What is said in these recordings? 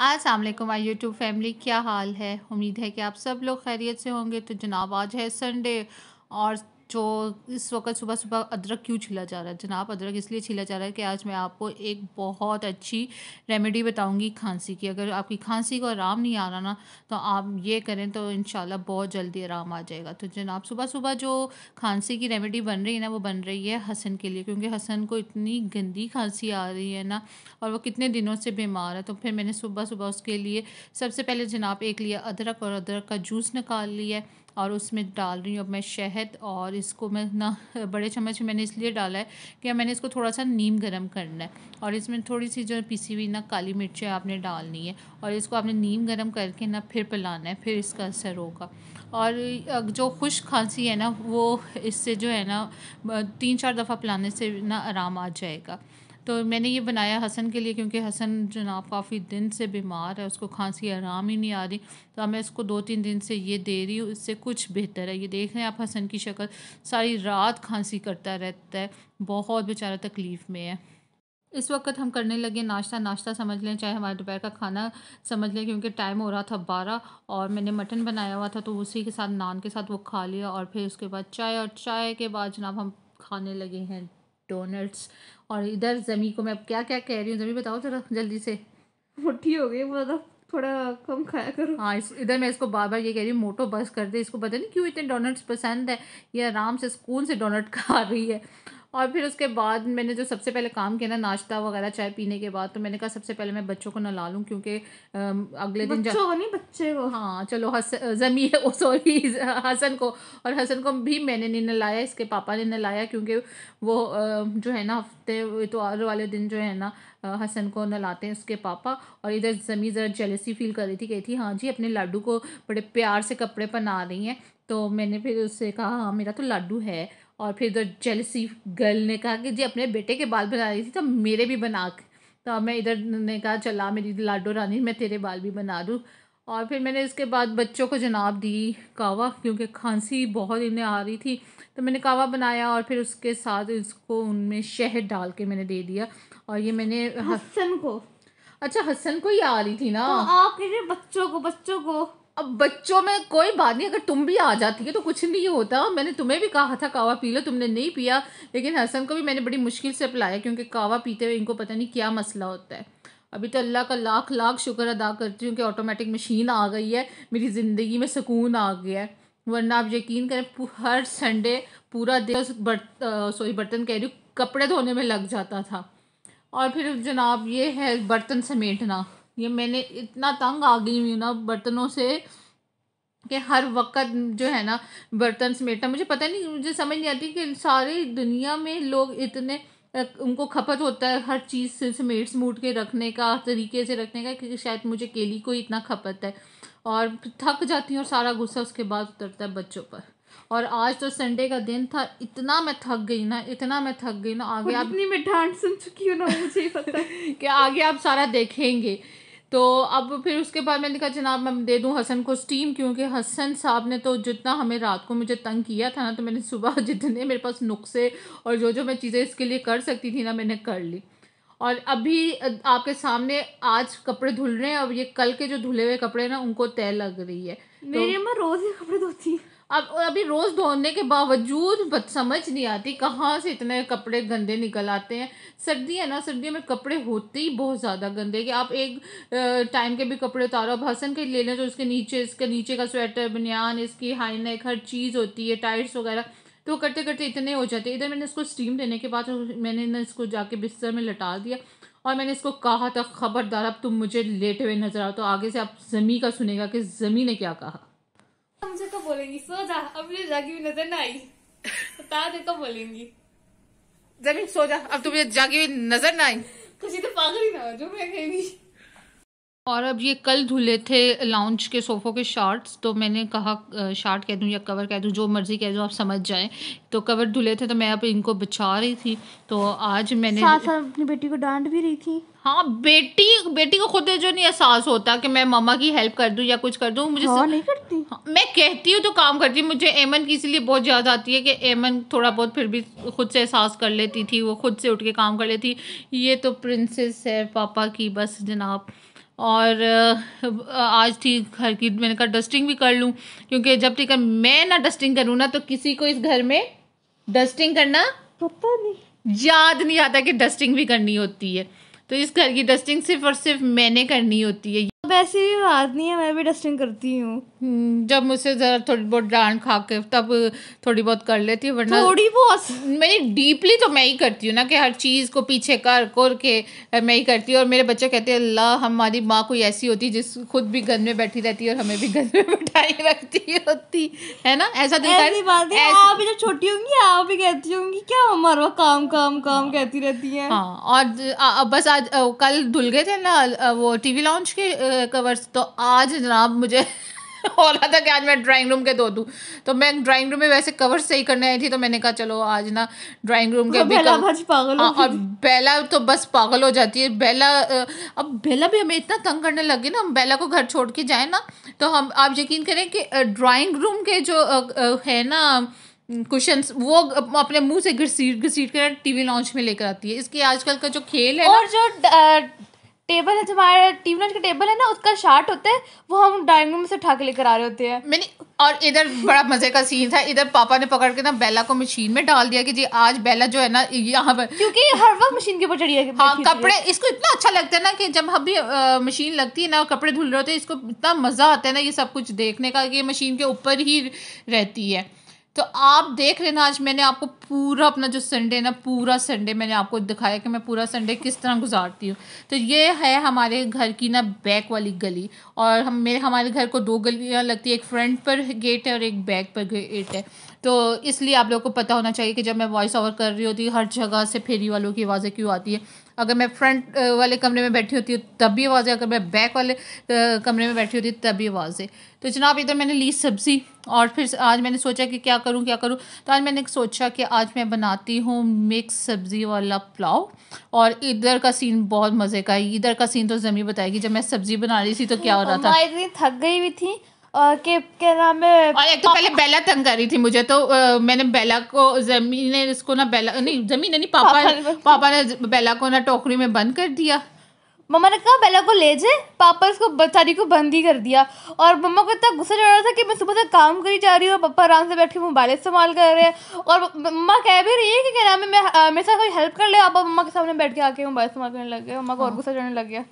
अस्सलाम आई YouTube family, क्या हाल है? उम्मीद है कि आप सब लोग खैरियत से होंगे। तो जनाब, आज है संडे और जो इस वक्त सुबह सुबह अदरक क्यों छिला जा रहा है? जनाब, अदरक इसलिए छिला जा रहा है कि आज मैं आपको एक बहुत अच्छी रेमेडी बताऊँगी खांसी की। अगर आपकी खांसी को आराम नहीं आ रहा ना तो आप ये करें तो इन बहुत जल्दी आराम आ जाएगा। तो जनाब, सुबह सुबह जो खांसी की रेमेडी बन रही है ना, वो बन रही है हसन के लिए, क्योंकि हसन को इतनी गंदी खांसी आ रही है ना, और वो कितने दिनों से बीमार है। तो फिर मैंने सुबह सुबह उसके लिए सबसे पहले जनाब एक लिया अदरक और अदरक का जूस निकाल लिया और उसमें डाल रही हूँ अब मैं शहद और इसको मैं ना बड़े चम्मच में मैंने इसलिए डाला है कि मैंने इसको थोड़ा सा नीम गर्म करना है। और इसमें थोड़ी सी जो पिसी हुई ना काली मिर्चें आपने डालनी है और इसको आपने नीम गर्म करके ना फिर पिलाना है, फिर इसका असर होगा। और जो खुश खांसी है ना, वो इससे जो है ना, तीन चार दफ़ा पिलाने से ना आराम आ जाएगा। तो मैंने ये बनाया हसन के लिए क्योंकि हसन जनाब काफ़ी दिन से बीमार है, उसको खांसी, आराम ही नहीं आ रही। तो मैं इसको दो तीन दिन से ये दे रही हूँ, इससे कुछ बेहतर है। ये देख रहे हैं आप हसन की शक्ल, सारी रात खांसी करता रहता है, बहुत बेचारा तकलीफ़ में है। इस वक्त हम करने लगे नाश्ता नाश्ता समझ लें, चाहे हमारे दोपहर का खाना समझ लें, क्योंकि टाइम हो रहा था बारह और मैंने मटन बनाया हुआ था तो उसी के साथ नान के साथ वो खा लिया और फिर उसके बाद चाय और चाय के बाद जनाब हम खाने लगे हैं। डोनट्स और इधर ज़मी को मैं अब क्या क्या कह रही हूँ? ज़मी बताओ ज़रा जल्दी से। मुट्ठी हो गई वो थोड़ा कम खाया करो। हाँ इस इधर मैं इसको बार बार ये कह रही हूँ मोटो बस कर दे। इसको पता नहीं क्यों इतने डोनट्स पसंद है? ये आराम से सुकून से डोनट खा रही है। और फिर उसके बाद मैंने जो सबसे पहले काम किया ना नाश्ता वगैरह चाय पीने के बाद तो मैंने कहा सबसे पहले मैं बच्चों को नला लूँ क्योंकि अगले दिन बच्चों को नहीं बच्चे को। हाँ चलो हस जमी है सॉरी हसन को और हसन को भी मैंने नहीं नलाया इसके पापा ने नलाया क्योंकि वो जो है ना हफ़्ते तो वाले दिन जो है ना हसन को नलाते हैं उसके पापा और इधर ज़मी ज़रा जेलसी फील कर रही थी कहती हाँ जी अपने लाडू को बड़े प्यार से कपड़े पहना रही हैं। तो मैंने फिर उससे कहा हाँ मेरा तो लाडू है। और फिर इधर जेलसी गर्ल ने कहा कि जी अपने बेटे के बाल बना रही थी तो मेरे भी बना तो मैं इधर ने कहा चला मेरी लाडो रानी मैं तेरे बाल भी बना दूँ। और फिर मैंने इसके बाद बच्चों को जनाब दी कावा क्योंकि खांसी बहुत इन्हें आ रही थी। तो मैंने कावा बनाया और फिर उसके साथ इसको उनमें शहद डाल के मैंने दे दिया। और ये मैंने हसन को? अच्छा हसन को ही आ रही थी ना? तो आप बच्चों को बच्चों को। अब बच्चों में कोई बात नहीं, अगर तुम भी आ जाती है तो कुछ नहीं होता। मैंने तुम्हें भी कहा था, कावा पी लो, तुमने नहीं पिया। लेकिन हसन को भी मैंने बड़ी मुश्किल से पिलाया, क्योंकि कावा पीते हुए इनको पता नहीं क्या मसला होता है। अभी तो अल्लाह का लाख लाख शुक्र अदा करती हूँ कि ऑटोमेटिक मशीन आ गई है, मेरी ज़िंदगी में सुकून आ गया है। वरना आप यकीन करें हर संडे पूरा दिन बर्त सॉरी बर्तन कह रही हूँ, कपड़े धोने में लग जाता था। और फिर जनाब, ये है बर्तन समेटना। ये मैंने इतना तंग आ गई हुई ना बर्तनों से कि हर वक्त जो है ना बर्तन समेटना। मुझे पता नहीं मुझे समझ नहीं आती कि सारी दुनिया में लोग इतने उनको खपत होता है हर चीज़ से समेट समूट के रखने का तरीके से रखने का क्योंकि शायद मुझे केली को इतना खपत है। और थक जाती हूँ और सारा गुस्सा उसके बाद उतरता है बच्चों पर। और आज तो संडे का दिन था इतना मैं थक गई ना इतना मैं थक गई ना आगे आप अपनी मैं डांट सुन चुकी हूँ ना मुझे पता कि आगे आप सारा देखेंगे। तो अब फिर उसके बाद मैंने कहा जनाब मैं दे दूँ हसन को स्टीम क्योंकि हसन साहब ने तो जितना हमें रात को मुझे तंग किया था ना तो मैंने सुबह जितने मेरे पास नुस्खे और जो जो मैं चीज़ें इसके लिए कर सकती थी ना मैंने कर ली। और अभी आपके सामने आज कपड़े धुल रहे हैं और ये कल के जो धुले हुए कपड़े ना उनको तय लग रही है। मेरी तो, अम्मा रोज़ ही कपड़े धोती है। अब अभी रोज़ धोने के बावजूद समझ नहीं आती कहाँ से इतने कपड़े गंदे निकल आते हैं। सर्दी है ना सर्दियों में कपड़े होते ही बहुत ज़्यादा गंदे कि आप एक टाइम के भी कपड़े उतारो, अब हसन के ले लें तो उसके नीचे, इसके नीचे का स्वेटर, बनियान, इसकी हाई नेक हर चीज़ होती है टाइट्स वगैरह। तो करते करते इतने हो जाते इधर मैंने इसको स्टीम देने के बाद मैंने ना इसको जाके बिस्तर में लटा दिया और मैंने इसको कहा था, खबरदार, अब तुम मुझे लेटे हुए नज़र आओ। तो आगे से आप जमी का सुनेगा कि जमी ने क्या कहा। मुझे कब बोलेंगी सो जा अब मुझे जागी हुई नज़र ना आई बता दे कब बोलेंगी। ज़मीन सो जा अब तुझे जागी हुई नज़र ना आई खुशी तो पागल ही ना जो मैं कहेंगी और अब ये कल धुले थे लाउंज के सोफ़ों के शार्ट्स तो मैंने कहा शार्ट कह दूँ या कवर कह दूँ जो मर्ज़ी कह दूँ आप समझ जाएँ। तो कवर धुले थे तो मैं अब इनको बचा रही थी। तो आज मैंने साथ साथ अपनी बेटी को डांट भी रही थी। हाँ बेटी बेटी को खुद जो नहीं एहसास होता कि मैं मामा की हेल्प कर दूँ या कुछ कर दूँ मुझे हाँ, नहीं करती। हाँ, मैं कहती हूँ तो काम करती हूँ। मुझे एमन की इसलिए बहुत याद आती है कि एमन थोड़ा बहुत फिर भी खुद से एहसास कर लेती थी वो खुद से उठ के काम कर लेती। ये तो प्रिंसेस है पापा की बस जनाब। और आज थी घर की मैंने कहा डस्टिंग भी कर लूँ क्योंकि जब ठीक मैं ना डस्टिंग करूँ ना तो किसी को इस घर में डस्टिंग करना पता नहीं। याद नहीं आता कि डस्टिंग भी करनी होती है। तो इस घर की डस्टिंग सिर्फ़ और सिर्फ़ मैंने करनी होती है। वैसे भी बात नहीं है मैं भी डस्टिंग करती हूँ। हम्म, जब मुझसे ज़रा थोड़ी बहुत डांट खा के तब थोड़ी बहुत कर लेती हूँ वरना थोड़ी बहुत। मैंने डीपली तो मैं ही करती हूँ ना कि हर चीज़ को पीछे कर कर के मैं ही करती हूँ। और मेरे बच्चे कहते हैं अल्लाह हमारी माँ कोई ऐसी होती है जिस खुद भी घर में बैठी रहती है और हमें भी घर में बैठाई रखती होती। है ना? ऐसा ऐसी बात है आप भी जब छोटी होंगी आप भी कहती होंगी क्या हमारा काम काम काम कहती रहती है? हाँ और बस आज कल धुल गए थे ना वो टीवी लॉन्च के कवर्स तो आज जनाब मुझे हो रहा था कि आज मैं ड्राइंग रूम के धो दूँ। तो मैं ड्राइंग रूम में वैसे कवर सही करने आई थी तो मैंने कहा चलो आज ना ड्राइंग रूम के तो भी पागल हाँ, हो और बेला तो बस पागल हो जाती है। बेला अब बेला भी हमें इतना तंग करने लगी ना हम बेला को घर छोड़ के जाए ना तो हम आप यकीन करें कि ड्राइंग रूम के जो है ना कुशंस वो अपने मुँह से घसीट घसीट कर टीवी लॉन्च में लेकर आती है। इसकी आजकल का जो खेल है और जो टेबल है जो हमारा टीवी लंच का टेबल है ना उसका शार्ट होता है वो हम डाइनिंग रूम से उठा के लेकर आ रहे होते हैं। मैंने और इधर बड़ा मज़े का सीन था इधर पापा ने पकड़ के ना बेला को मशीन में डाल दिया कि जी आज बेला जो है ना यहाँ पर। क्योंकि हर वक्त मशीन के ऊपर चढ़ी है हाँ कपड़े इसको इतना अच्छा लगता है ना कि जब अभी अ, मशीन लगती है ना कपड़े धुल रहे होते हैं इसको इतना मज़ा आता है ना ये सब कुछ देखने का कि ये मशीन के ऊपर ही रहती है। तो आप देख रहे ना आज मैंने आपको पूरा अपना जो संडे ना, पूरा संडे मैंने आपको दिखाया कि मैं पूरा संडे किस तरह गुजारती हूँ। तो ये है हमारे घर की ना बैक वाली गली और हम, मेरे, हमारे घर को दो गलियाँ लगती है, एक फ्रंट पर गेट है और एक बैक पर गेट है। तो इसलिए आप लोगों को पता होना चाहिए कि जब मैं वॉइस ओवर कर रही होती हर जगह से फेरी वालों की आवाज़ें क्यों आती है। अगर मैं फ्रंट वाले कमरे में बैठी होती हूँ, तब भी आवाज़ें, अगर मैं बैक वाले कमरे में बैठी होती तब भी आवाज़। है तो जनाब, इधर मैंने ली सब्ज़ी और फिर आज मैंने सोचा कि क्या करूँ क्या करूँ। तो आज मैंने सोचा कि आज मैं बनाती हूँ मिक्स सब्ज़ी वाला पुलाव और इधर का सीन बहुत मज़े का है। इधर का सीन तो जमी बताएगी, जब मैं सब्ज़ी बना रही थी तो क्या हो रहा था। इतनी थक गई हुई थी। के क्या नाम है? और एक तो पहले बेला तंग कर रही थी मुझे तो अ, मैंने बेला को ज़मीन ने इसको ना बेला नहीं ज़मीन नहीं पापा पापा ने पापा ने बेला को ना टोकरी में बंद कर दिया। मम्मा ने कहा बेला को ले जाए। पापा इसको बेचारी को बंद ही कर दिया। और मम्मा को इतना गुस्सा चढ़ रहा था कि मैं सुबह से काम करी जा रही हूँ और पापा आराम से बैठ के मोबाइल इस्तेमाल कर रहे हैं। और मम्मा कह भी रही है कि क्या नाम है मैं मेरे साथ कोई हेल्प कर ले? आप मम्मा के सामने बैठ के आके मोबाइल इस्तेमाल करने लग गए मम्मा को और गुस्सा चढ़ने लग गया।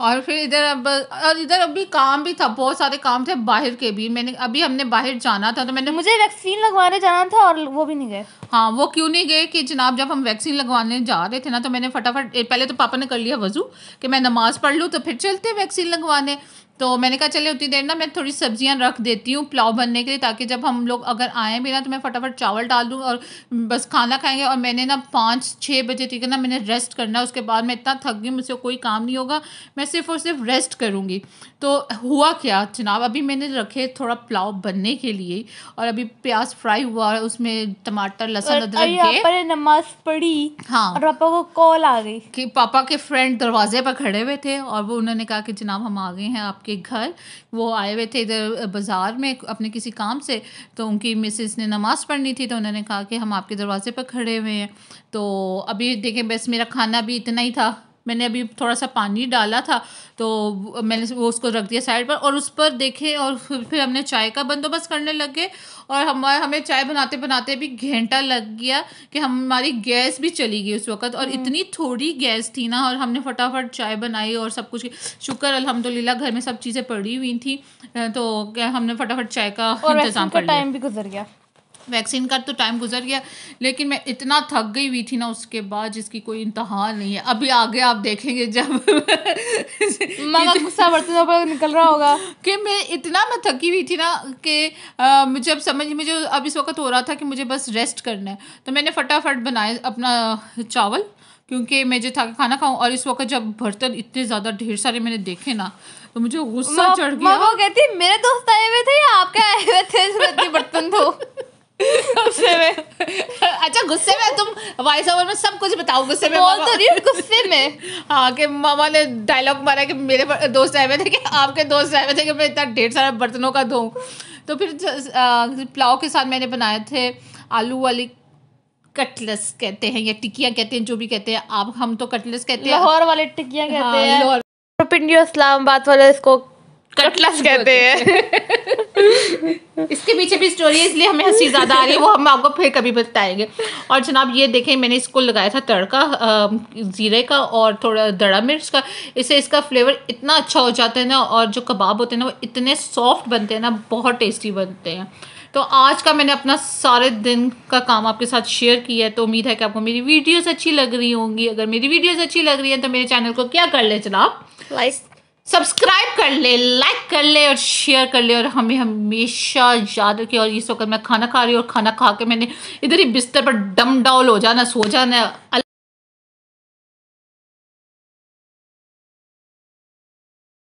और फिर इधर अब और इधर अभी काम भी था बहुत सारे काम थे बाहर के भी। मैंने अभी हमने बाहर जाना था तो मैंने मुझे वैक्सीन लगवाने जाना था और वो भी नहीं गए। हाँ वो क्यों नहीं गए कि जनाब जब हम वैक्सीन लगवाने जा रहे थे ना तो मैंने फटाफट पहले तो पापा ने कर लिया वज़ू कि मैं नमाज़ पढ़ लूँ तो फिर चलते वैक्सीन लगवाने। तो मैंने कहा चले उतनी देर ना मैं थोड़ी सब्ज़ियाँ रख देती हूँ पुलाव बनने के लिए ताकि जब हम लोग अगर आए भी ना तो मैं फटाफट चावल डाल दूँ और बस खाना खाएँगे। और मैंने ना पाँच छः बजे तक ना मैंने रेस्ट करना है। उसके बाद मैं इतना थक गई मुझसे कोई काम नहीं होगा। मैं सिर्फ़ और सिर्फ़ रेस्ट करूँगी। तो हुआ क्या? जनाब अभी मैंने रखे थोड़ा पुलाव बनने के लिए और अभी प्याज फ्राई हुआ है उसमें टमाटर लहसुन अदरक के नमाज़ पढ़ी। हाँ। और पापा को कॉल आ गई। कि पापा के फ्रेंड दरवाजे पर खड़े हुए थे और वो उन्होंने कहा कि जनाब हम आ गए हैं आपके घर, वो आए हुए थे इधर बाज़ार में अपने किसी काम से तो उनकी मिसिस ने नमाज़ पढ़नी थी तो उन्होंने कहा कि हम आपके दरवाजे पर खड़े हुए हैं। तो अभी देखें, बस मेरा खाना भी इतना ही था। मैंने अभी थोड़ा सा पानी डाला था तो मैंने वो उसको रख दिया साइड पर और उस पर देखे और फिर हमने चाय का बंदोबस्त करने लग गए और हमारे हमें चाय बनाते बनाते भी घंटा लग गया कि हमारी गैस भी चली गई उस वक्त और इतनी थोड़ी गैस थी ना और हमने फटाफट चाय बनाई और सब कुछ शुक्र अल्हम्दुलिल्लाह घर में सब चीज़ें पड़ी हुई थी तो हमने फटाफट चाय का इंतज़ाम कर लिया। टाइम भी गुजर गया। वैक्सीन का तो टाइम गुजर गया लेकिन मैं इतना थक गई हुई थी ना उसके बाद जिसकी कोई इंतहा नहीं है। अभी आगे आप देखेंगे जब माँ गुस्सा बर्तनों पर निकल रहा होगा। कि मैं इतना मैं थकी हुई थी ना कि मुझे अब समझ मुझे अब इस वक्त हो रहा था कि मुझे बस रेस्ट करना है। तो मैंने फटाफट बनाए अपना चावल क्योंकि मैं जो था खाना खाऊं और इस वक्त जब बर्तन इतने ज़्यादा ढेर सारे मैंने देखे ना तो मुझे गुस्सा चढ़ गया। वो कहती मेरे दोस्त आए हुए थे या आपके आए हुए थे? बर्तन धो। गुस्से में। अच्छा गुस्से में तुम वॉइस ओवर में सब कुछ बताओ गुस्से में बोल तो रही गुस्से में। हाँ कि मामा ने डायलॉग मारा कि मेरे दोस्त आए हुए थे कि आपके दोस्त आए हुए थे कि मैं इतना ढेर सारा बर्तनों का धोऊं। तो फिर पुलाव के साथ मैंने बनाए थे आलू वाली कटलस कहते हैं या टिकिया कहते हैं जो भी कहते हैं। आप हम तो कटलस कहते हैं। लाहौर वाले टिकियाँ कहते हाँ, हैं लाहौर। पिंडी और इस्लामाबाद वाले इसको कटलस कहते हैं। इसके पीछे भी स्टोरी है, इसलिए हमें हँसी ज़्यादा आ रही है, वो हम आपको फिर कभी बताएँगे। और जनाब, ये देखें, मैंने इसको लगाया था तड़का ज़ीरे का और थोड़ा दड़ा मिर्च का। इससे इसका फ्लेवर इतना अच्छा हो जाता है ना, और जो कबाब होते हैं ना, वो इतने सॉफ्ट बनते हैं ना, बहुत टेस्टी बनते हैं। तो आज का मैंने अपना सारे दिन का काम आपके साथ शेयर किया है तो उम्मीद है कि आपको मेरी वीडियोस अच्छी लग रही होंगी। अगर मेरी वीडियोस अच्छी लग रही है तो मेरे चैनल को क्या कर ले जनाब? लाइक सब्सक्राइब कर ले लाइक कर ले और शेयर कर ले और हमें हमेशा याद रखे और इस वक्त मैं खाना खा रही हूँ और खाना खा के मैंने इधर ही बिस्तर पर डम डाउल हो जाना, सो जाना।